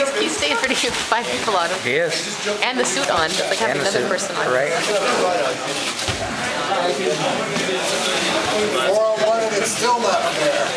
he's, he's staying pretty good five people on him. He is. And the suit on. Like having another suit. person on. Right. It's still there.